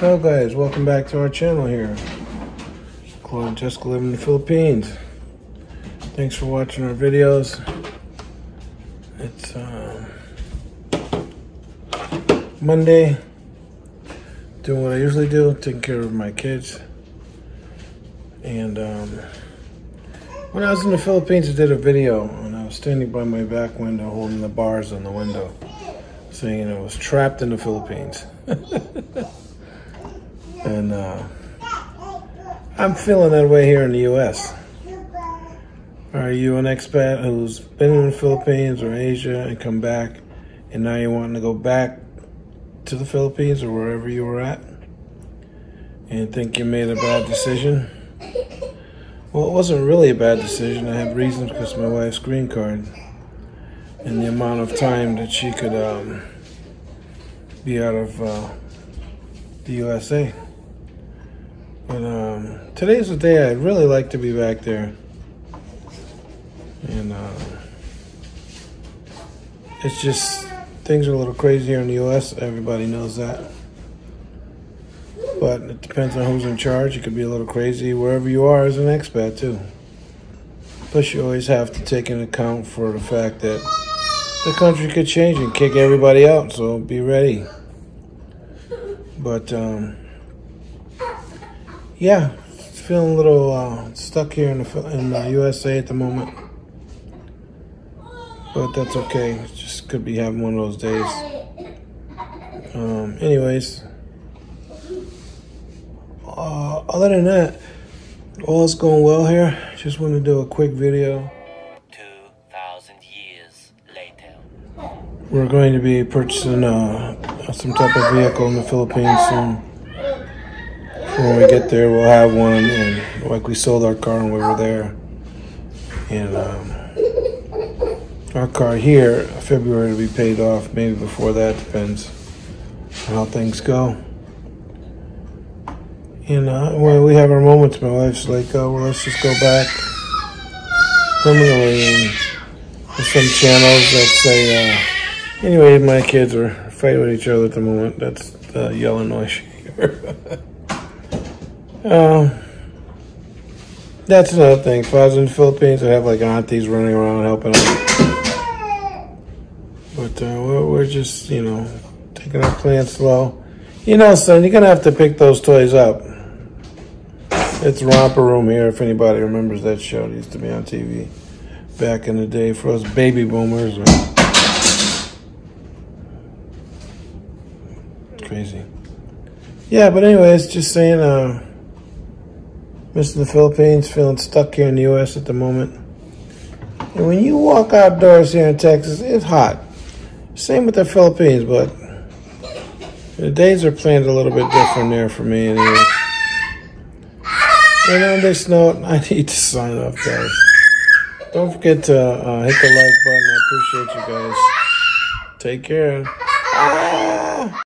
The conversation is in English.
Hello guys, welcome back to our channel here. Claude and Jessica live in the Philippines. Thanks for watching our videos. It's um, Monday. Doing what I usually do, taking care of my kids. And um, when I was in the Philippines, I did a video and I was standing by my back window holding the bars on the window saying I was trapped in the Philippines. And uh, I'm feeling that way here in the U.S. Are you an expat who's been in the Philippines or Asia and come back, and now you're wanting to go back to the Philippines or wherever you were at, and think you made a bad decision? Well, it wasn't really a bad decision. I had reasons because my wife's green card and the amount of time that she could um, be out of uh, the USA. But um, today's the day I'd really like to be back there. And uh, it's just, things are a little crazy here in the US. Everybody knows that. But it depends on who's in charge. It could be a little crazy wherever you are as an expat, too. Plus, you always have to take into account for the fact that the country could change and kick everybody out, so be ready. But, um, yeah, feeling a little uh, stuck here in the in the USA at the moment, but that's okay. Just could be having one of those days. Um, anyways, uh, other than that, all is going well here. Just want to do a quick video. Two thousand years later. We're going to be purchasing uh, some type of vehicle in the Philippines soon when we get there, we'll have one. And like we sold our car when we were there, and um, our car here, February will be paid off. Maybe before that, depends on how things go. And uh, when we have our moments, my wife's like, "Oh, well, let's just go back permanently." And some channels that say, uh, anyway, my kids are fighting with each other at the moment. That's the yelling noise here. Um, that's another thing. If I was in the Philippines, I'd have like aunties running around helping out. But uh, we're, we're just, you know, taking our plans slow. You know, son, you're going to have to pick those toys up. It's Romper Room here, if anybody remembers that show. It used to be on TV back in the day for us baby boomers. Crazy. Yeah, but anyways, just saying, uh, missing the Philippines, feeling stuck here in the U.S. at the moment. And when you walk outdoors here in Texas, it's hot. Same with the Philippines, but the days are planned a little bit different there for me anyway. And on this note, I need to sign off, guys. Don't forget to uh, hit the like button. I appreciate you guys. Take care. Ah!